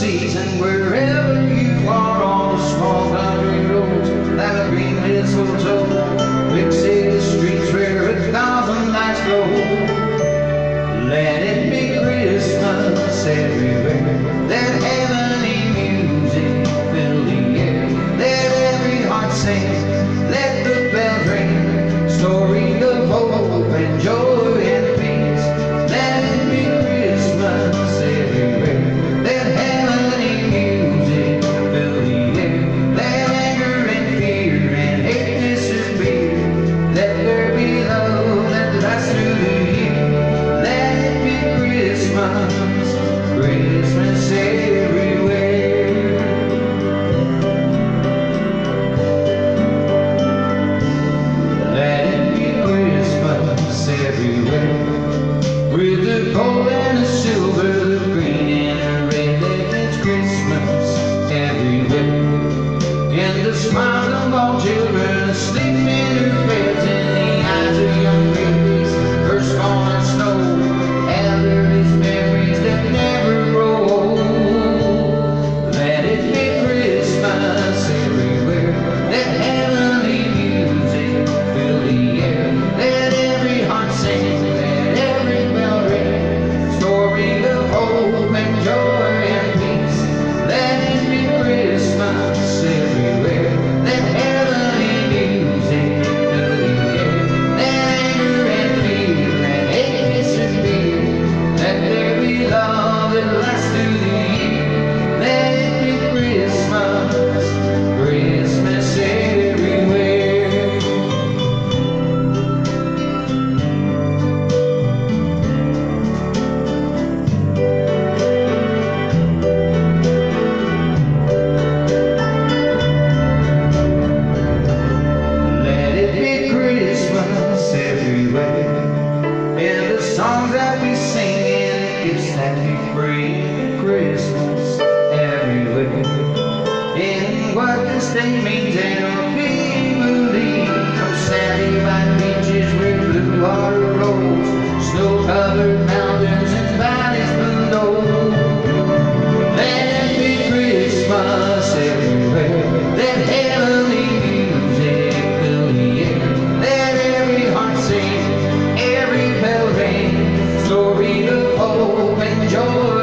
season wherever you are on the small country roads that a green mistletoe. Everywhere. With the gold and the silver, the green and the red, it's Christmas everywhere. And the smiles of all children asleep in their that we sing and gifts that we bring. Christmas everywhere. In what this day means and. hope and joy.